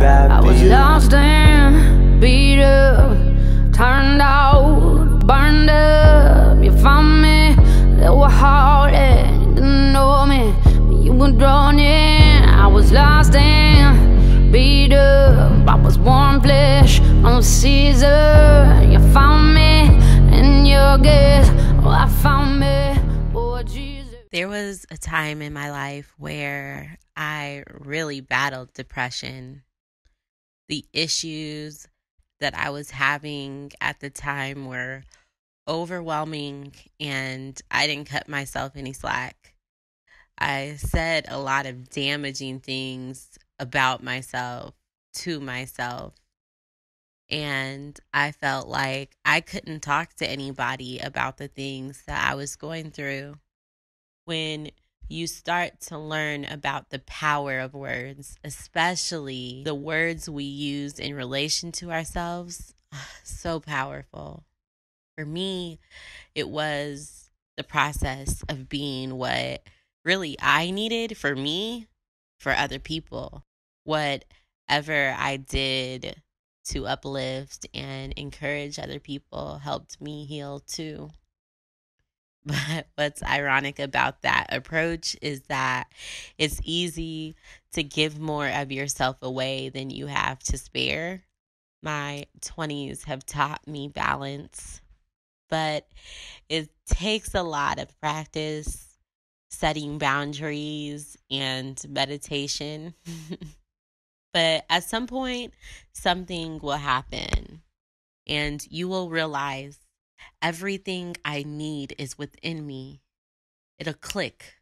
bad I was lost and beat up, turned out, burned up. You found me, they were hard and didn't know me, but you were drawn in. I was lost and beat up. I was warm flesh on Caesar. You found me in your gaze. Oh, I found me, oh Jesus. There was a time in my life where I really battled depression. The issues that I was having at the time were overwhelming, and I didn't cut myself any slack. I said a lot of damaging things about myself to myself. And I felt like I couldn't talk to anybody about the things that I was going through. When you start to learn about the power of words, especially the words we use in relation to ourselves, ah, so powerful. For me, it was the process of being what really I needed for me, for other people. Whatever I did to uplift and encourage other people helped me heal too. But what's ironic about that approach is that it's easy to give more of yourself away than you have to spare. My 20s have taught me balance, but it takes a lot of practice, setting boundaries, and meditation. but at some point, something will happen, and you will realize everything I need is within me. It'll click.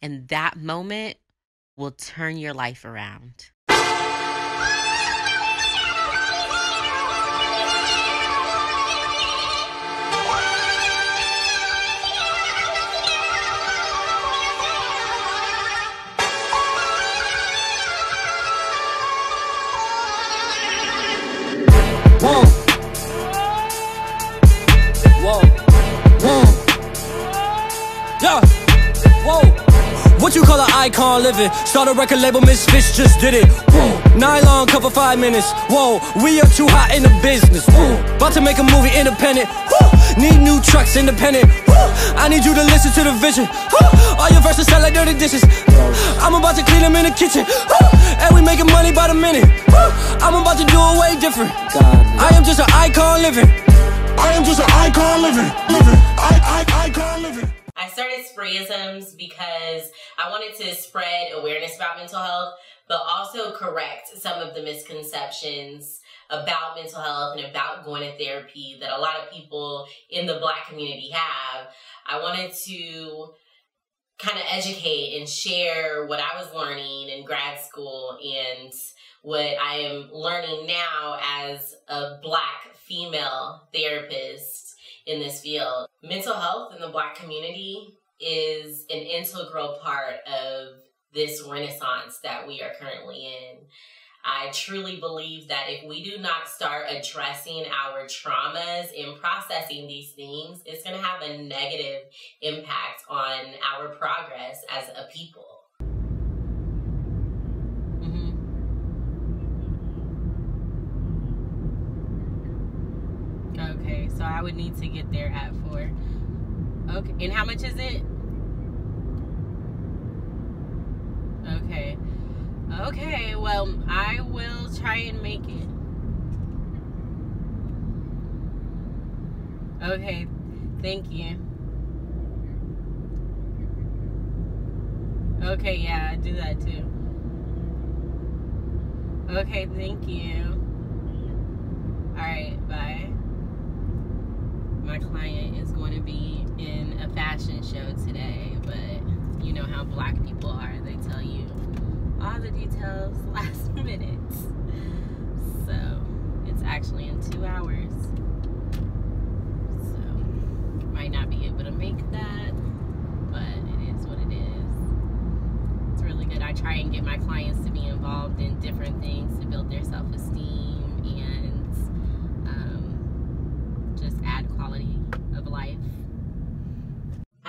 And that moment will turn your life around. Icon living? Start a record label, Misfits just did it. Nylon cover five minutes. Whoa. We are too hot in the business. About to make a movie independent. Need new trucks independent. I need you to listen to the vision. All your verses sound like dirty dishes. I'm about to clean them in the kitchen. And we making money by the minute. I'm about to do it way different. I am just an icon living. I am just an icon living. Living. I, I, icon living. I started Spreeisms because I wanted to spread awareness about mental health, but also correct some of the misconceptions about mental health and about going to therapy that a lot of people in the black community have. I wanted to kind of educate and share what I was learning in grad school and what I am learning now as a black female therapist in this field. Mental health in the black community is an integral part of this renaissance that we are currently in. I truly believe that if we do not start addressing our traumas and processing these things, it's going to have a negative impact on our progress as a people. I would need to get there at four. Okay, and how much is it? Okay. Okay, well, I will try and make it. Okay, thank you. Okay, yeah, I do that too. Okay, thank you. Alright, bye. My client is going to be in a fashion show today, but you know how black people are. They tell you all the details last minute. So it's actually in two hours. So might not be able to make that, but it is what it is. It's really good. I try and get my clients to be involved in different things to build their self-esteem and um, just add quality of life.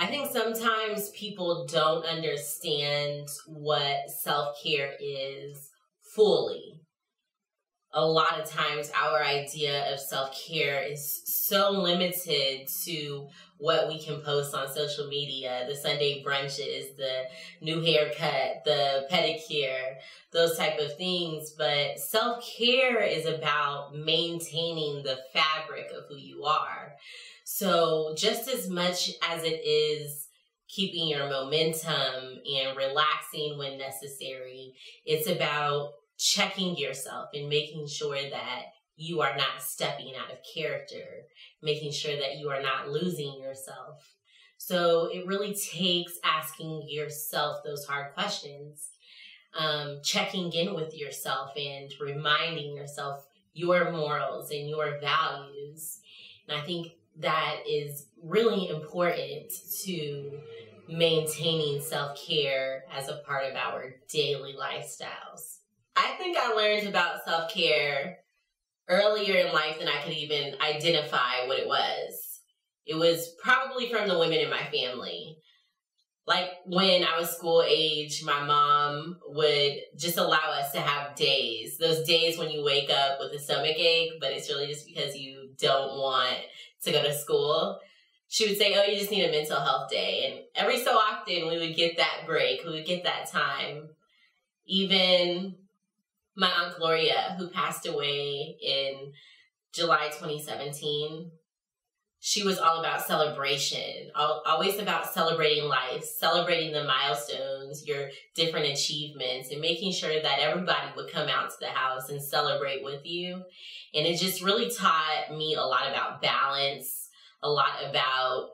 I think sometimes people don't understand what self care is fully. a lot of times our idea of self-care is so limited to what we can post on social media. The sunday brunches the new haircut the pedicure those type of things. But self-care is about maintaining the fabric of who you are so just as much as it is keeping your momentum and relaxing when necessary it's about checking yourself and making sure that you are not stepping out of character, making sure that you are not losing yourself. So it really takes asking yourself those hard questions, um, checking in with yourself and reminding yourself your morals and your values. And I think that is really important to maintaining self care as a part of our daily lifestyles. I think I learned about self care earlier in life than I could even identify what it was. It was probably from the women in my family. Like when I was school age, my mom would just allow us to have days. Those days when you wake up with a stomach ache, but it's really just because you don't want to go to school. She would say, Oh, you just need a mental health day. And every so often we would get that break, we would get that time. Even my aunt Gloria, who passed away in July 2017, she was all about celebration, always about celebrating life, celebrating the milestones, your different achievements, and making sure that everybody would come out to the house and celebrate with you. And it just really taught me a lot about balance, a lot about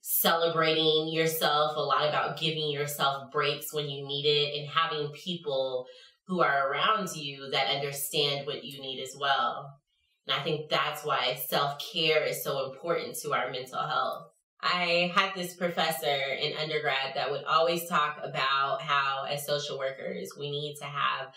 celebrating yourself, a lot about giving yourself breaks when you need it, and having people who are around you that understand what you need as well. And I think that's why self care is so important to our mental health. I had this professor in undergrad that would always talk about how, as social workers, we need to have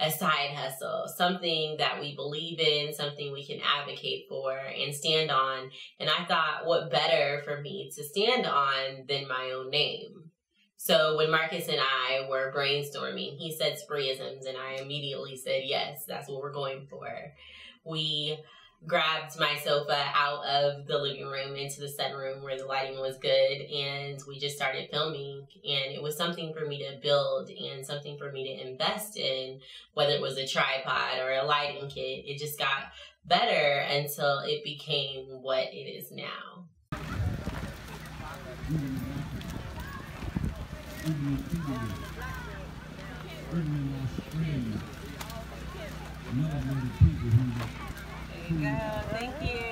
a side hustle, something that we believe in, something we can advocate for and stand on. And I thought, what better for me to stand on than my own name? So when Marcus and I were brainstorming, he said Spreeisms, and I immediately said, yes, that's what we're going for. We grabbed my sofa out of the living room into the sunroom where the lighting was good, and we just started filming. And it was something for me to build and something for me to invest in, whether it was a tripod or a lighting kit. It just got better until it became what it is now. Sydney, Sydney, Sydney, Lovely people who. There you go. Thank you.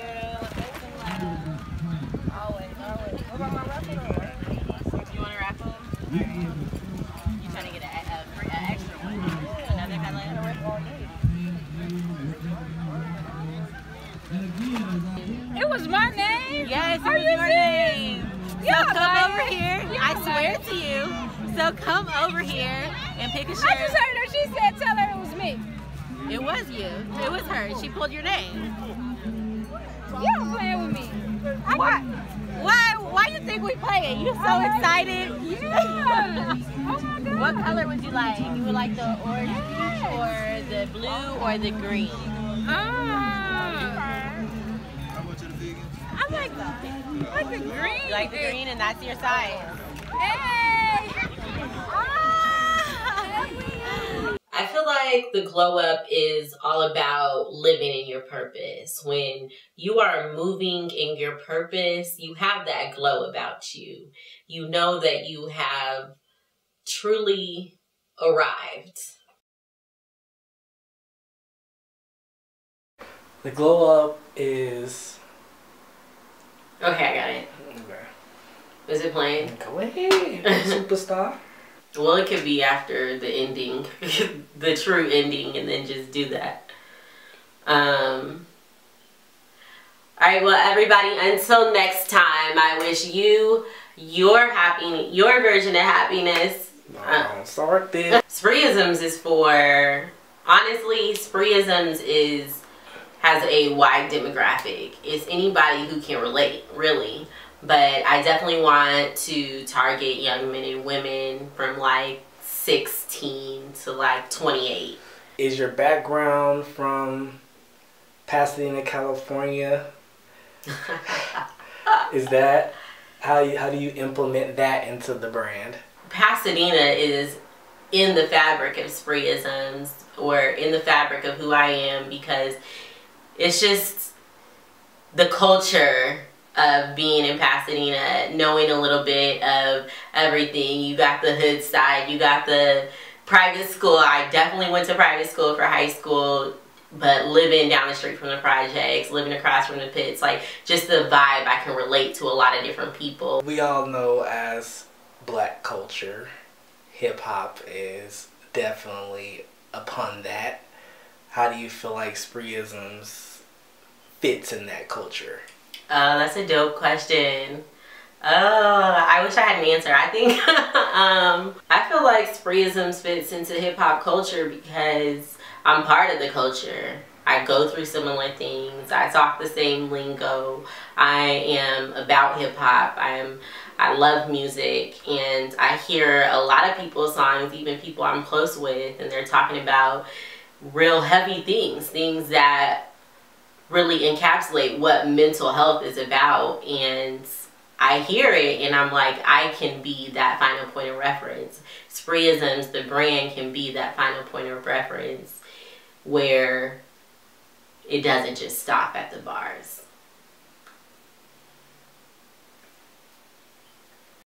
Always, always. What about my raffle? Do you want a raffle? Yeah. You trying to get a, a, a extra one? Another highlight? It was my name? Yes, it Are was your name. Yeah, so come over here. Yeah, I swear to you. So come over here and pick a shirt. I just heard her. She said, tell her it was me. It was you. It was her. She pulled your name. You don't play with me. I why, why, why you think we play it? You so oh, excited? Yeah. oh my God. What color would you like? You would like the orange peach or the blue or the green? Ah. I like the, like the green. You like the green and that's your size. I feel like the glow up is all about living in your purpose. When you are moving in your purpose, you have that glow about you. You know that you have truly arrived. The glow up is. Okay, I got it. Okay. Is it playing? Go ahead, superstar. Well, it could be after the ending, the true ending, and then just do that. Um. All right, well, everybody, until next time, I wish you your happy, your version of happiness. No, uh, start this. Spreeisms is for, honestly, Spreeisms is, has a wide demographic. It's anybody who can relate, really but I definitely want to target young men and women from like 16 to like 28. is your background from Pasadena, California? is that how you, how do you implement that into the brand? Pasadena is in the fabric of Spreeisms or in the fabric of who I am because it's just the culture of being in Pasadena, knowing a little bit of everything. You got the hood side, you got the private school. I definitely went to private school for high school, but living down the street from the projects, living across from the pits, like just the vibe I can relate to a lot of different people. We all know as black culture, hip hop is definitely upon that. How do you feel like Spreeisms fits in that culture? Uh, that's a dope question. Oh, I wish I had an answer. I think um, I feel like spreeism fits into hip hop culture because I'm part of the culture. I go through similar things. I talk the same lingo. I am about hip hop. I'm I love music and I hear a lot of people's songs, even people I'm close with, and they're talking about real heavy things, things that really encapsulate what mental health is about and I hear it and I'm like, I can be that final point of reference. Spreeisms, the brand, can be that final point of reference where it doesn't just stop at the bars.